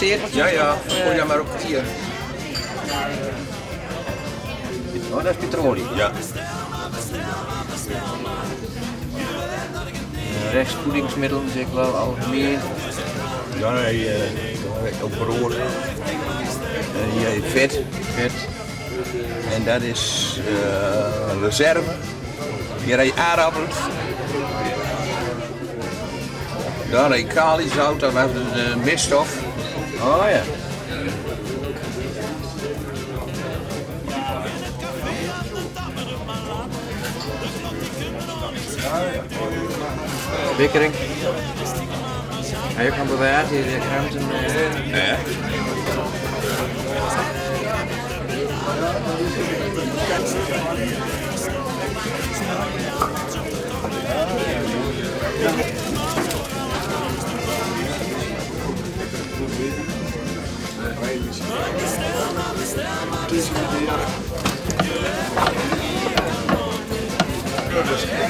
Ja, ja, Of, gooi dat maar op hier. Oh, dat is petroleum. Ja. Rechtsvoedingsmiddelen zeg ik wel algemeen. Ja, nee, eh, op brood. Hier heb je vet. Vet. En dat is eh, reserve. Hier heb je aardappelen. Daar heb je kalizout, dat was de miststof. Oh ja. Wikkering. Hij kan bewaard hier de kranten. eh, Ja.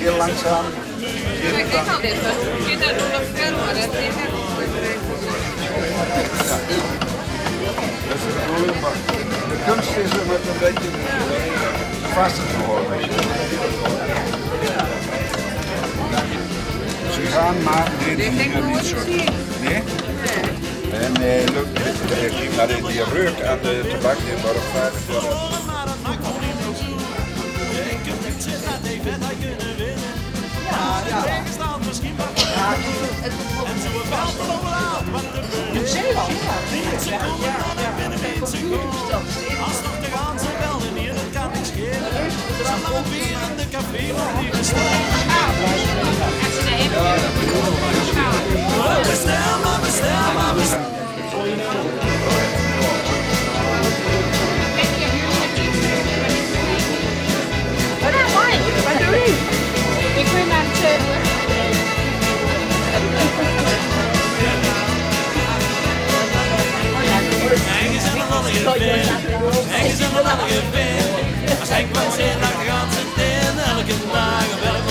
Heel langzaam. Kijk al dit. Dit is nog veel, maar dat is echt Dat is om het een beetje vaster te houden. Ze gaan maar dit niet zo. Nee? En lukt het, eh, maar die reuk aan de tabak die wordt vaak Als nog de ganse wel in hier, dat kan niet schelen. Dan gaan we weer in de café waar die Bestel maar, bestel vent. Henk is een lollige vent. Als Henk wat zit, dan gaat ze in. Elke dag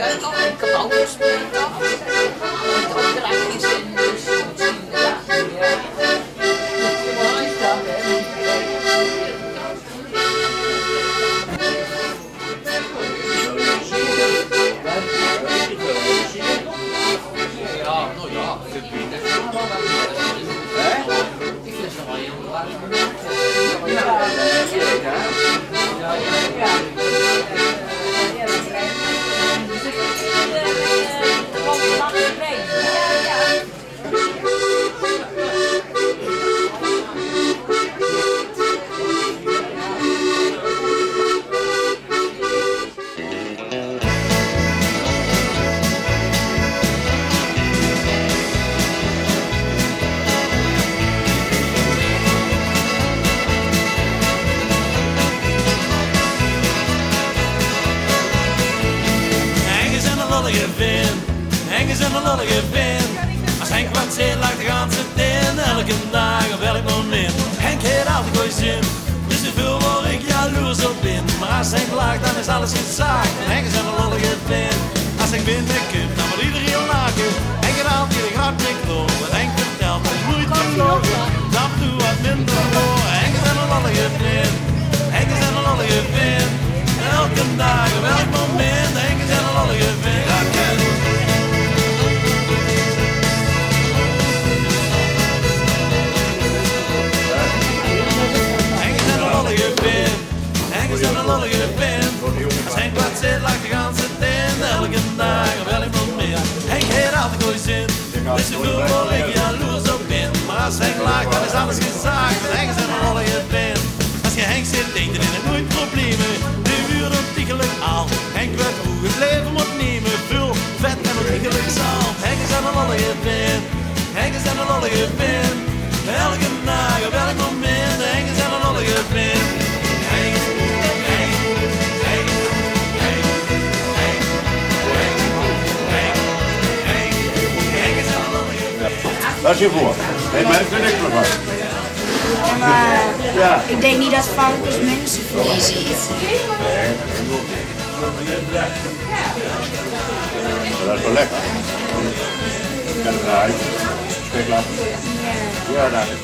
一个保护是不 Als Henk wat zit, lacht de ganse in. Elke dag op elk moment. Henk heeft altijd goeie zin. Dus te veel word ik jaloers op in. Maar als Henk lacht, dan is alles gezaagd. Henk is een lollige vent. Als Henk wint, dan kun dan wordt iedereen lachen. Henk gaat altijd een grapje door. Wat Henk vertelt, me nooit te lopen. Dan doe wat minder voor. Henk is een lollige vent. Henk is een lollige vent. Elke dag, Dat is je voor. Maar vind ik. Maar ja. ik denk niet dat varkens mensen eten. Nee. Dat is wel lekker. En eruit. Ja, dat is.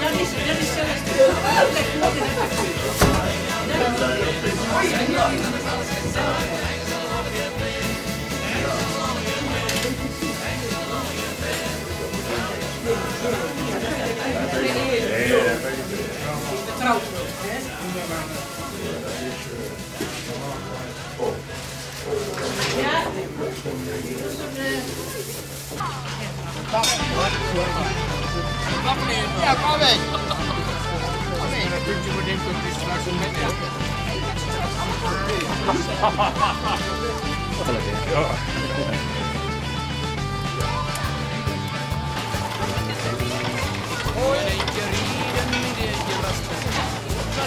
Dat is, dat is zo. Ja, kaveri! Kaveri, pystyykö niin kuin pistää sun menee? Joo.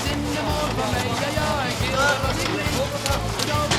Sinne morgon, ja jag är killar, sinne morgon, jag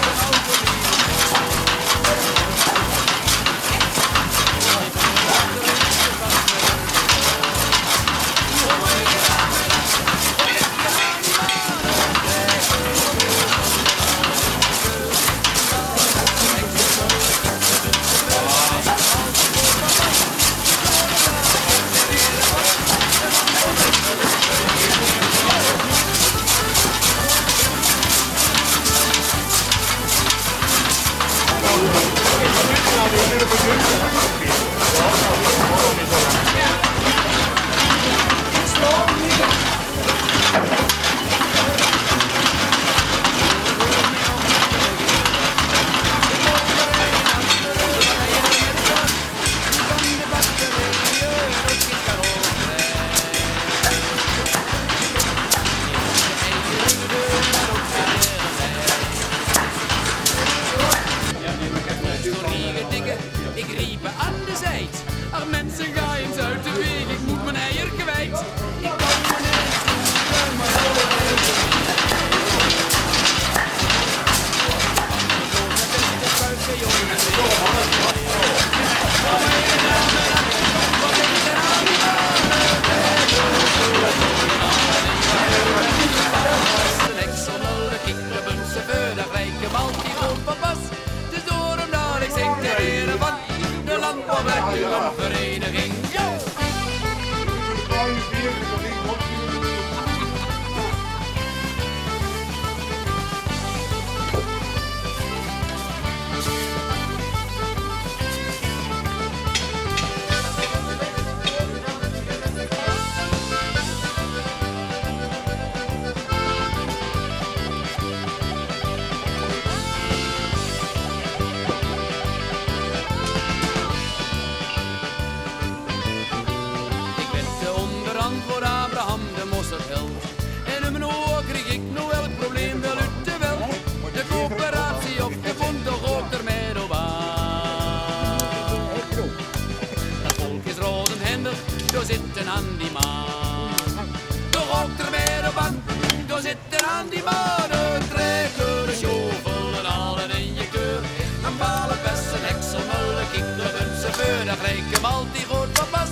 die maan. Toch ook er mij op aan, door zitten aan die maan. Een trekker, een shovel, en al een injecteur. Een balen, best, een heksel, mullen, kikker, een chauffeur. Dat gelijk een mal die goed van pas.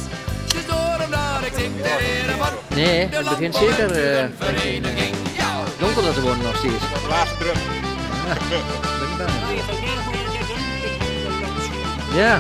Dus door hem naar ik zing ter ere van Nee, de het begint zeker eh, landbouwwerkenvereniging. Ja. donkerder te worden nog steeds. Ben bang. Ja.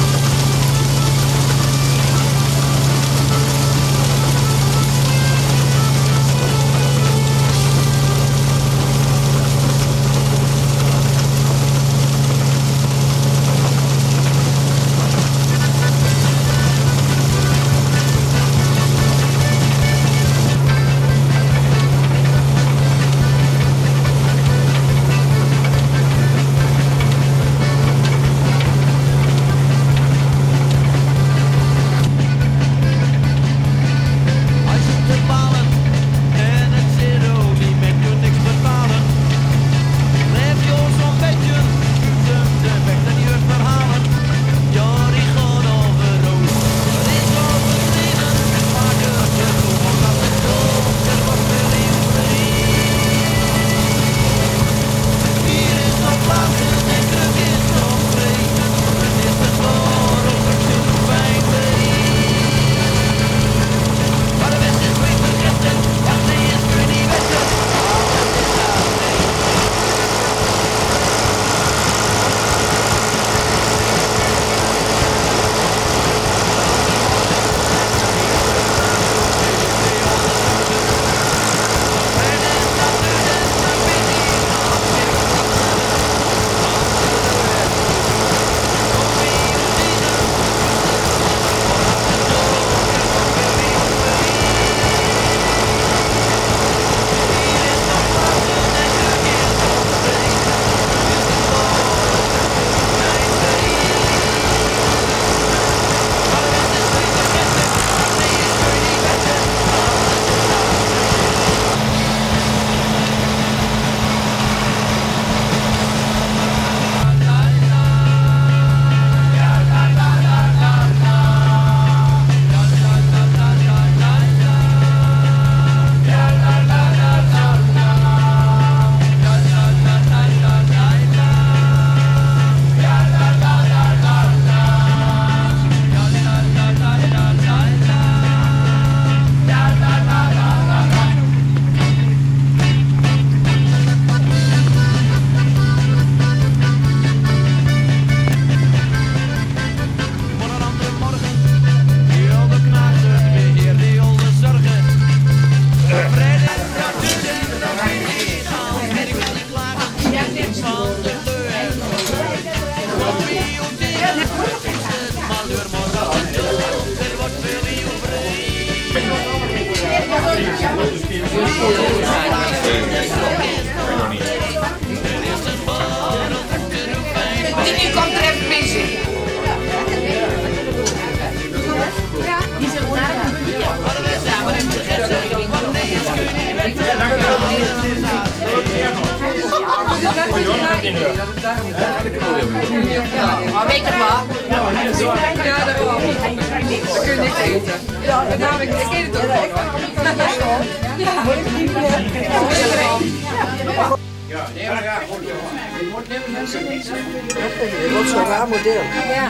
Maar weet je wat? Ja, daarom. Dat kun je niet eten. Ja, daarom ik eet het ook gewoon. Wat zo'n raar model. Ja,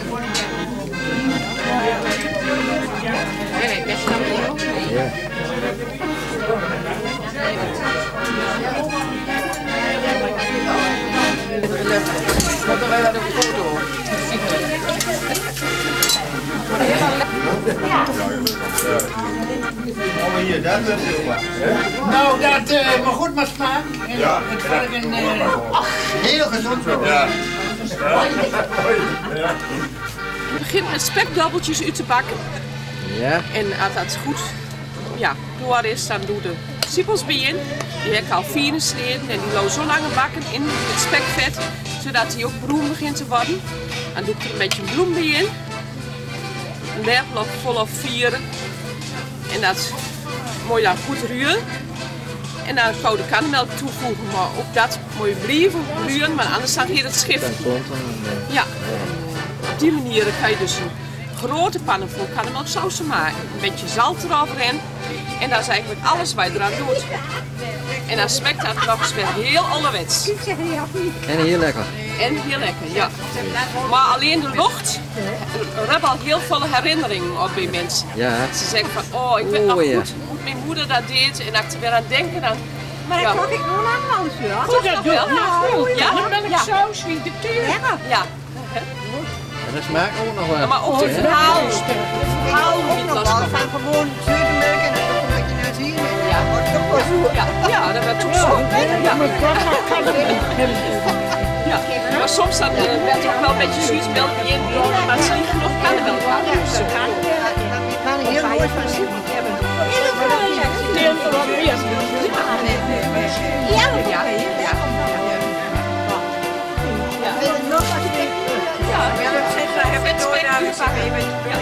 Nee, best wel. Wat wij een foto. Oh, hier, dat is heel wat. Nou, dat eh maar goed maar smaak. En Ja. Het een eh, heel gezond product. Ja. Je begint met spekdubbeltjes uit te bakken. Ja. En als dat goed ja, klaar is, dan doe de siepels bij in. Die heb ik al fine sneden en die lopen zo lang bakken in het spekvet, zodat die ook bruin begint te worden. Dan doe ik er een beetje bloem bij in. Een of vol of vier. En dat je dan goed ruwen. En dan koude kannemelk toevoegen, maar ook dat moet je blijven ruwen, want anders dan gaat het schif. Ja, op die manier kan je dus een grote pannen vol karnemelksausen maken. Een beetje zout eroverheen. En dat is eigenlijk alles wat je eraan doet. En dan smaakt dat nog eens weer heel ouderwets. En heel lekker. En heel lekker, ja. Maar alleen de lucht hebben al heel veel herinneringen op bij mensen. Ja. Ze zeggen van, oh, ik weet Oh, nog ja. goed hoe mijn moeder dat deed. En als ik er weer aan denken, dan... Maar ja. dat mag ik allemaal eens hoor. Goed, dat doe wel. ik nog goed. Ja, Ja, ja. melksaus, wie de tuur. Ja. En dat smaakt ook nog wel. Maar ook hè? verhaal. Het verhaal moet niet loskomen. Van gewoon zuurde melk en dan toch een beetje naar zien. Ja, ja, ja, dat werd ook zo. Ja. Ja, maar soms dan eh, werd ook wel een beetje zuurs melk in, maar het is niet genoeg kannenmelk. Dus, eh, Maar een heel mooi van zien. Wat meer. Het. Ja.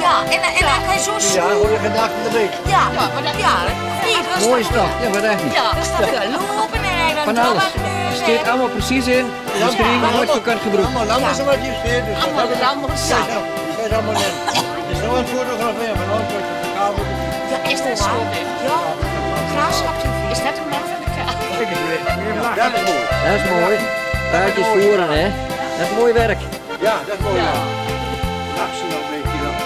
Ja, en, en dan kan je zo Ja, hoor je gedacht in de week. Ja, maar dat, ja, nee, dat is Mooi is dat. Ja, wat echt niet. Ja, dat staat er lopen en dan Van alles. Er staat allemaal precies in. Er is voor kan gebruiken. Allemaal lammers en wat je steekt. Dus Allemaal dat lammers, Dat ja. is allemaal in. Het is nog een fotograferen, maar dan wordt het de kabel. Ja, is dat zo? Ja, graafschap Is dat een man van de kaart? Dat is mooi. Dat is mooi. Paardjes voeren, hè. Dat is mooi werk. Ja, dat is mooi. Ja. Lach ze nog een beetje dan.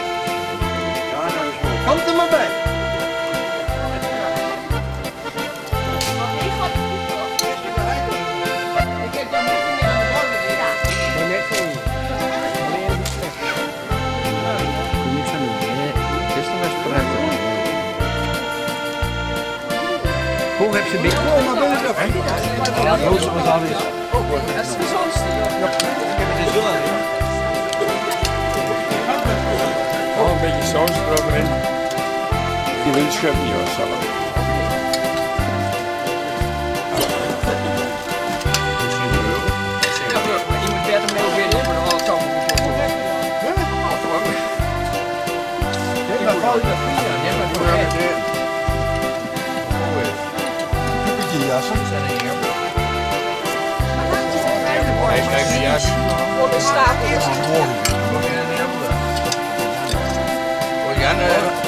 Ja, dat is mooi. Komt er maar bij. Het is toch best prachtig. Hoe heb je binnen? Oh, maar ben je Ja, roos was Oh, een beetje saus eroverheen. Die windschut niet hoor, zo. Hij krijgt de jas. Voor de staat eerst. Oh, Janne.